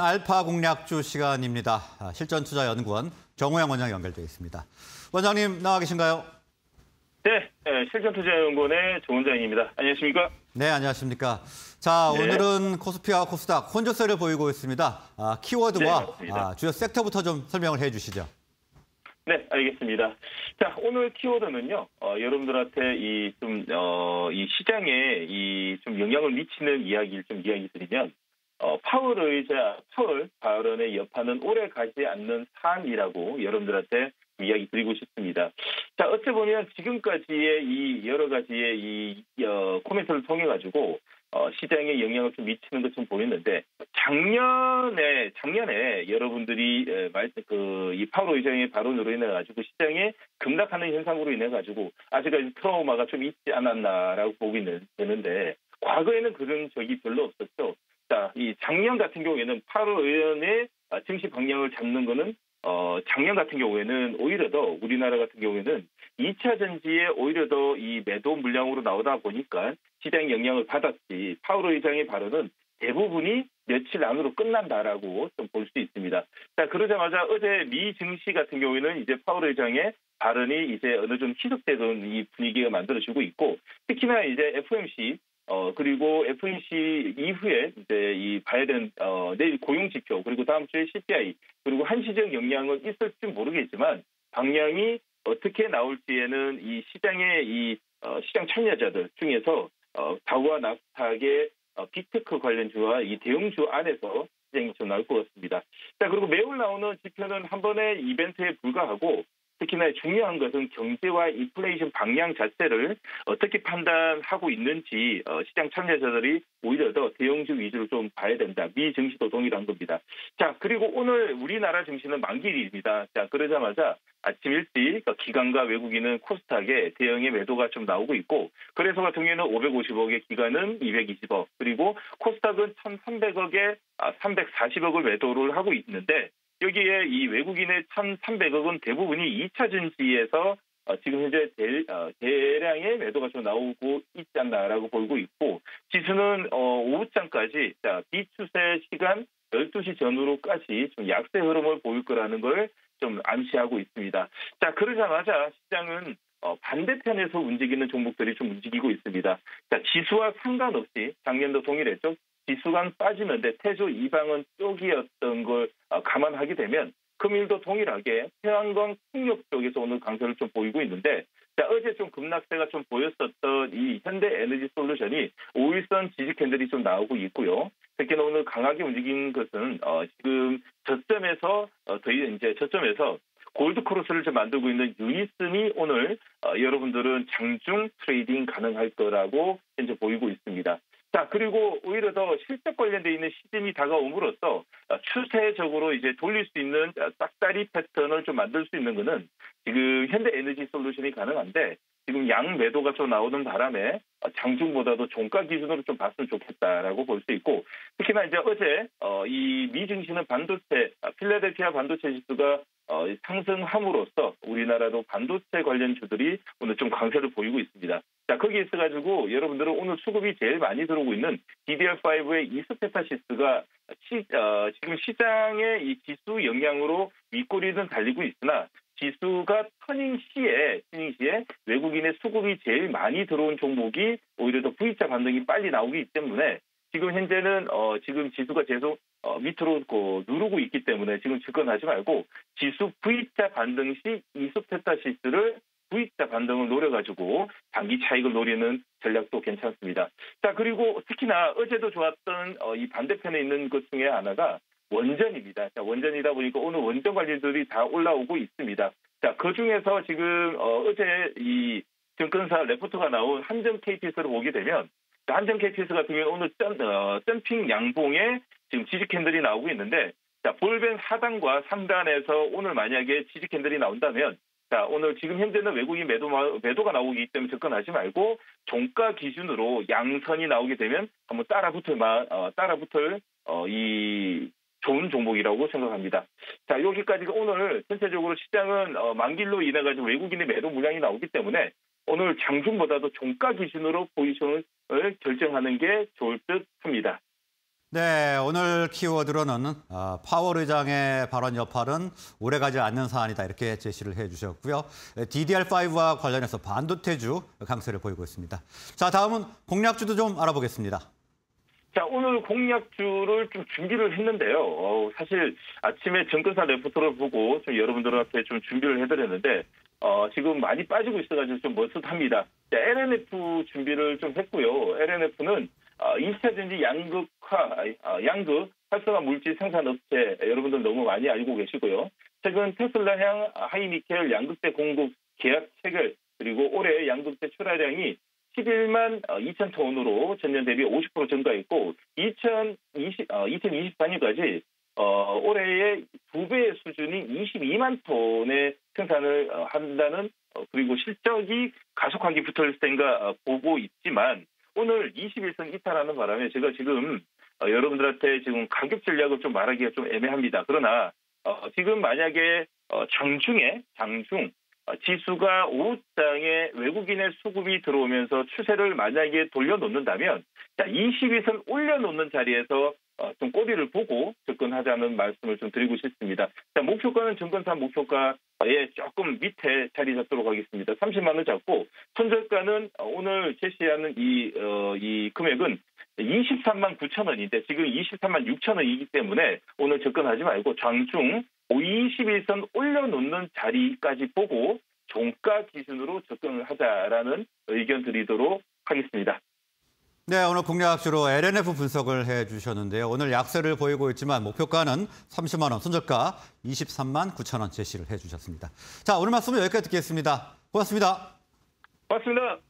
알파 공략주 시간입니다. 아, 실전투자연구원 정호영 원장 연결되어 있습니다. 원장님 나와 계신가요? 네, 네 실전투자연구원의 정 원장입니다. 안녕하십니까? 네, 안녕하십니까. 자, 네. 오늘은 코스피와 코스닥 혼조세를 보이고 있습니다. 아, 키워드와 네, 아, 주요 섹터부터 좀 설명을 해주시죠. 네, 알겠습니다. 자, 오늘 키워드는요, 어, 여러분들한테 이 좀, 어, 이 시장에 이 좀 영향을 미치는 이야기를 좀 이야기 드리면, 어, 파월 의자, 파월 발언의 여파는 오래 가지 않는 사안이라고 여러분들한테 이야기 드리고 싶습니다. 자, 어찌 보면 지금까지의 이 여러 가지의 이 어, 코멘트를 통해 가지고 어, 시장에 영향을 좀 미치는 것 좀 보였는데 작년에 작년에 여러분들이 말그이 파월 의장의 발언으로 인해 가지고 시장에 급락하는 현상으로 인해 가지고 아직까지 트라우마가 좀 있지 않았나라고 보고 있는 되는데 과거에는 그런 적이 별로 없었죠. 자, 이 작년 같은 경우에는 8월 의원의 증시 방향을 잡는 거는 어, 작년 같은 경우에는 오히려 더 우리나라 같은 경우에는 2차 전지에 오히려 더 이 매도 물량으로 나오다 보니까 시장에 영향을 받았지 파월 의장의 발언은 대부분이 며칠 안으로 끝난다라고 좀 볼 수 있습니다. 자 그러자마자 어제 미 증시 같은 경우에는 이제 파월 의장의 발언이 이제 어느 정도 희석되던 이 분위기가 만들어지고 있고 특히나 이제 FOMC 어, 그리고 FNC 이후에 이제 이 되는, 어, 내일 고용 지표, 그리고 다음 주에 CPI, 그리고 한시적 영향은 있을지 모르겠지만, 방향이 어떻게 나올지에는 이 시장의 이, 어, 시장 참여자들 중에서, 어, 다우와 나스닥의 어, 빅테크 관련주와 이 대형주 안에서 시장이 좀 나올 것 같습니다. 자, 그리고 매월 나오는 지표는 한 번의 이벤트에 불과하고, 특히나 중요한 것은 경제와 인플레이션 방향 자체를 어떻게 판단하고 있는지 어, 시장 참여자들이 오히려 더 대형주 위주로 좀 봐야 된다. 미 증시도 동일한 겁니다. 자 그리고 오늘 우리나라 증시는 만기일입니다. 자 그러자마자 아침 일찍 기관과 외국인은 코스닥에 대형의 매도가 좀 나오고 있고 그래서 같은 경우에는 550억의 기관은 220억 그리고 코스닥은 1,300억에 340억을 매도를 하고 있는데 여기에 이 외국인의 1,300억은 대부분이 2차 전지에서 어, 지금 현재 대, 어, 대량의 매도가 좀 나오고 있지 않나라고 보고 있고 지수는 어, 오후장까지 자, 비추세 시간 12시 전후로까지 좀 약세 흐름을 보일 거라는 걸 좀 암시하고 있습니다. 자 그러자마자 시장은 어, 반대편에서 움직이는 종목들이 좀 움직이고 있습니다. 자 지수와 상관없이 작년도 동일했죠. 지수가 빠지는데 태조 이방원 쪽이었던 걸 어, 감안하게 되면 금일도 동일하게 태양광 풍력 쪽에서 오늘 강세를 좀 보이고 있는데 자, 어제 좀 급락세가 좀 보였었던 이 현대 에너지 솔루션이 5일선 지지 캔들이 좀 나오고 있고요. 특히나 오늘 강하게 움직인 것은 어, 지금 저점에서 어, 더 이제 저점에서 골든 크로스를 좀 만들고 있는 유니슨이 오늘 어, 여러분들은 장중 트레이딩 가능할 거라고 현재 보이고 있습니다. 자, 그리고 오히려 더 실적 관련돼 있는 시즌이 다가옴으로써 어, 추세적으로 이제 돌릴 수 있는 싹다리 패턴을 좀 만들 수 있는 거는 지금 현대 에너지 솔루션이 가능한데 지금 양 매도가 좀 나오는 바람에 장중보다도 종가 기준으로 좀 봤으면 좋겠다라고 볼 수 있고 특히나 이제 어제 어, 이 미 증시는 반도체 필라델피아 반도체 지수가 어, 상승함으로써 우리나라도 반도체 관련 주들이 오늘 좀 강세를 보이고 있습니다. 자, 거기에 있어가지고 여러분들은 오늘 수급이 제일 많이 들어오고 있는 DDR5의 이스페타시스가 시, 어, 지금 시장의 이 지수 영향으로 윗꼬리는 달리고 있으나 지수가 터닝 시에, 터닝 시에 외국인의 수급이 제일 많이 들어온 종목이 오히려 더 V자 반등이 빨리 나오기 때문에 지금 현재는 어, 지금 지수가 계속 어, 밑으로 그, 누르고 있기 때문에 지금 접근하지 말고 지수 V자 반등 시 이스페타시스를 V자 반등을 노려가지고 단기 차익을 노리는 전략도 괜찮습니다. 자 그리고 특히나 어제도 좋았던 어, 이 반대편에 있는 것 중에 하나가 원전입니다. 자, 원전이다 보니까 오늘 원전 관련들이 다 올라오고 있습니다. 자, 그 중에서 지금 어, 어제 이 증권사 레포트가 나온 한전 KPS를 보게 되면 한전 KPS 같은 경우는 오늘 점, 어, 점핑 양봉에 지금 지지 캔들이 나오고 있는데 자, 볼밴 하단과 상단에서 오늘 만약에 지지 캔들이 나온다면 자, 오늘 지금 현재는 외국인 매도, 매도가 나오기 때문에 접근하지 말고 종가 기준으로 양선이 나오게 되면 한번 따라 붙을, 어, 따라 붙을, 어, 이 좋은 종목이라고 생각합니다. 자, 여기까지가 오늘 전체적으로 시장은 어, 만길로 인해 가지고 외국인의 매도 물량이 나오기 때문에 오늘 장중보다도 종가 기준으로 포지션을 결정하는 게 좋을 듯 합니다. 네, 오늘 키워드로는 아, 파월 의장의 발언 여파는 오래가지 않는 사안이다 이렇게 제시를 해주셨고요. DDR5와 관련해서 반도태주 강세를 보이고 있습니다. 자, 다음은 공략주도 좀 알아보겠습니다. 자, 오늘 공약주를 좀 준비를 했는데요. 어, 사실 아침에 정권사 레포트를 보고 좀 여러분들한테 좀 준비를 해드렸는데, 어, 지금 많이 빠지고 있어가지고 좀 머쓱합니다. 자, LNF 준비를 좀 했고요. LNF는 어, 2차 전지 양극화, 어, 양극 활성화 물질 생산 업체 여러분들 너무 많이 알고 계시고요. 최근 테슬라향 하이니켈 양극재 공급 계약 체결 그리고 올해 양극재 출하량이 11만 2천 톤으로 전년 대비 50% 증가했고 2020, 어, 2024년까지 어, 올해의 두 배의 수준인 22만 톤의 생산을 어, 한다는 어, 그리고 실적이 가속하게 붙을 생각 어, 보고 있지만 오늘 21선 이탈하는 바람에 제가 지금 어, 여러분들한테 지금 가격 전략을 좀 말하기가 좀 애매합니다. 그러나 어, 지금 만약에 어, 장중에 장중 어, 지수가 5장에 외국인의 수급이 들어오면서 추세를 만약에 돌려놓는다면 자 22선 올려놓는 자리에서 어, 좀 꼬리를 보고 접근하자는 말씀을 좀 드리고 싶습니다. 자 목표가는 정권사 목표가에 조금 밑에 자리 잡도록 하겠습니다. 30만 원 잡고 손절가는 어, 오늘 제시하는 이, 어, 이 금액은 23만 9천 원인데 지금 23만 6천 원이기 때문에 오늘 접근하지 말고 장중 21선 올려놓는 자리까지 보고 종가 기준으로 접근을 하자라는 의견 드리도록 하겠습니다. 네, 오늘 공략주로 LNF 분석을 해주셨는데요. 오늘 약세를 보이고 있지만 목표가는 30만 원, 손절가 23만 9천 원 제시를 해주셨습니다. 자, 오늘 말씀은 여기까지 듣겠습니다. 고맙습니다. 고맙습니다.